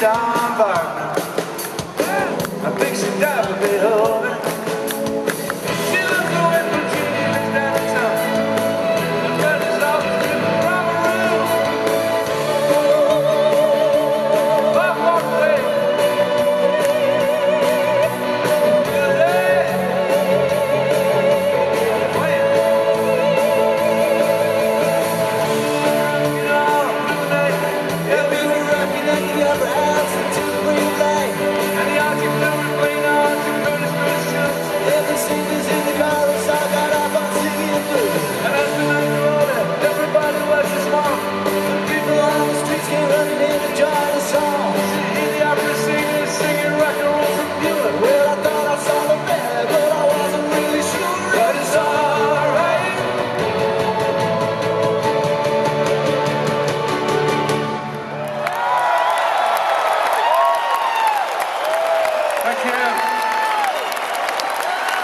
down, I think up a with singers in the car